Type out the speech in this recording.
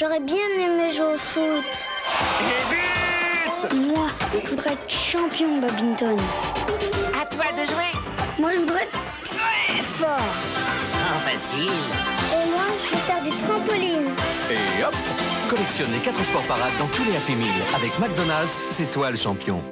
J'aurais bien aimé jouer au foot. Moi, je voudrais être champion de badminton. À toi de jouer. Moi, je voudrais être très fort. Oh, facile. Et moi, je vais faire du trampoline. Et hop collectionnez 4 sports parades dans tous les Happy Meal. Avec McDonald's, c'est toi le champion.